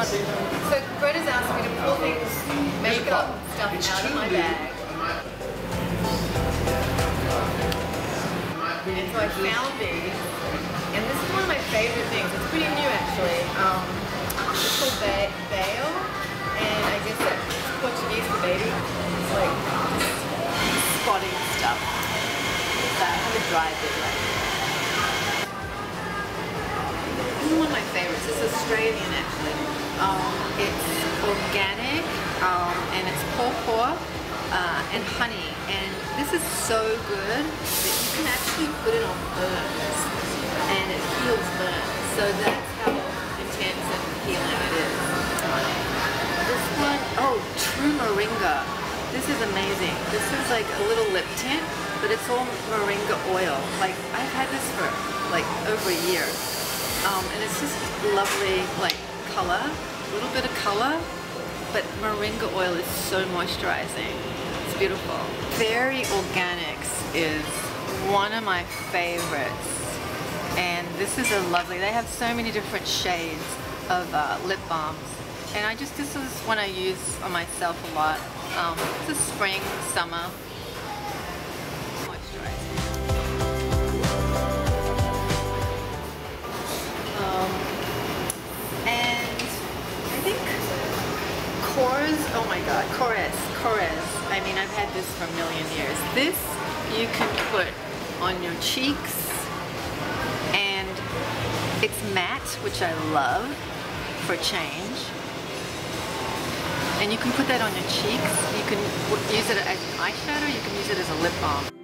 So Greta's asked me to pull things, makeup stuff out of my bag. And so I found these. And this is one of my favorite things. It's pretty new actually. Um, it's called ba Bail. And I guess that's Portuguese for baby. It's like spotting stuff. So I have a dry bit my favorites. It's Australian actually. Um, it's organic um, and it's pawpaw uh, and honey. And this is so good that you can actually put it on burns and it heals burns. So that's how intense and healing it is. This one, oh, True Moringa. This is amazing. This is like a little lip tint, but it's all moringa oil. Like I've had this for like over a year. Um, and it's just lovely like color, a little bit of color, but moringa oil is so moisturizing. It's beautiful. Fairy Organics is one of my favorites. And this is a lovely, they have so many different shades of uh, lip balms. And I just, this is one I use on myself a lot. Um, it's a spring, summer oh my god, Korres, Korres. I mean, I've had this for a million years. This you can put on your cheeks and it's matte, which I love for change. And you can put that on your cheeks. You can use it as an eyeshadow, you can use it as a lip balm.